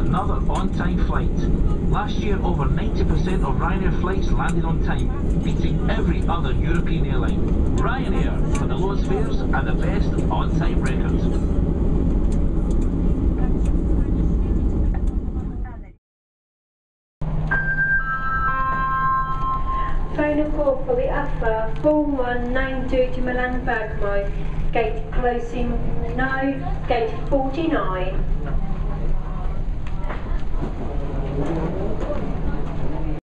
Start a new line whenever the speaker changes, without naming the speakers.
another on-time flight. Last year, over 90% of Ryanair flights landed on time, beating every other European airline. Ryanair, for the lowest fares and the best on-time records.
Final call for the AFA 4192 to Milan Bergamo. Gate closing now, gate 49. Thank you.